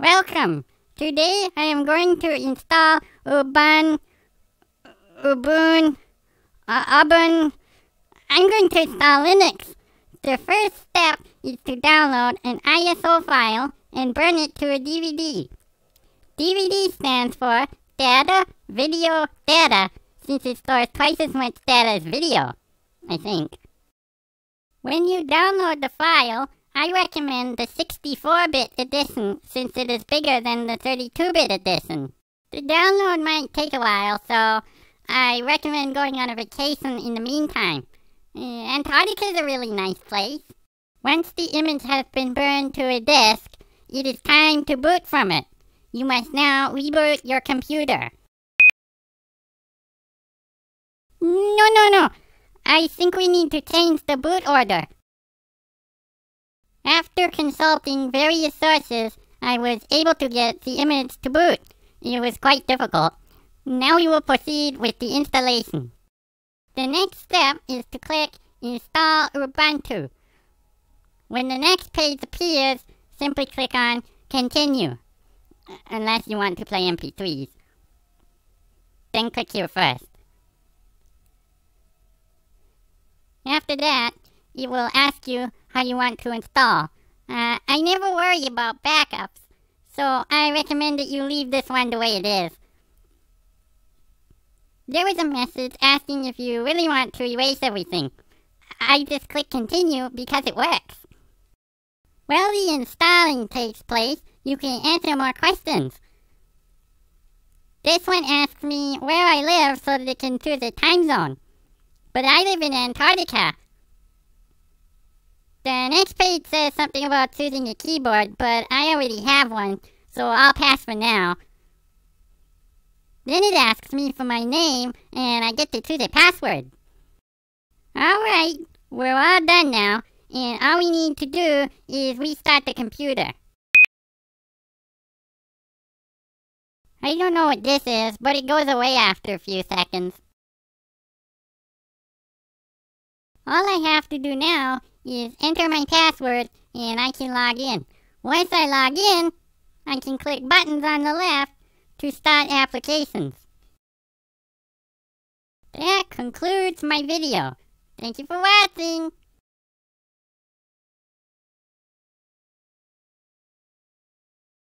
Welcome. Today I am going to install Ubun, Ubun, uh, Ubun. I'm going to install Linux. The first step is to download an ISO file and burn it to a DVD. DVD stands for Data Video Data, since it stores twice as much data as video, I think. When you download the file, I recommend the 64-bit edition since it is bigger than the 32-bit edition. The download might take a while, so I recommend going on a vacation in the meantime. Uh, Antarctica is a really nice place. Once the image has been burned to a disk, it is time to boot from it. You must now reboot your computer. No, no, no. I think we need to change the boot order. After consulting various sources, I was able to get the image to boot. It was quite difficult. Now we will proceed with the installation. The next step is to click Install Ubuntu. When the next page appears, simply click on Continue, unless you want to play MP3s. Then click here first. After that, it will ask you how you want to install. Uh, I never worry about backups, so I recommend that you leave this one the way it is. There was a message asking if you really want to erase everything. I just click continue because it works. While the installing takes place, you can answer more questions. This one asks me where I live so that it can choose a time zone. But I live in Antarctica, the next page says something about choosing a keyboard, but I already have one, so I'll pass for now. Then it asks me for my name, and I get to choose a password. Alright, we're all done now, and all we need to do is restart the computer. I don't know what this is, but it goes away after a few seconds. All I have to do now is enter my password and I can log in. Once I log in, I can click buttons on the left to start applications. That concludes my video. Thank you for watching.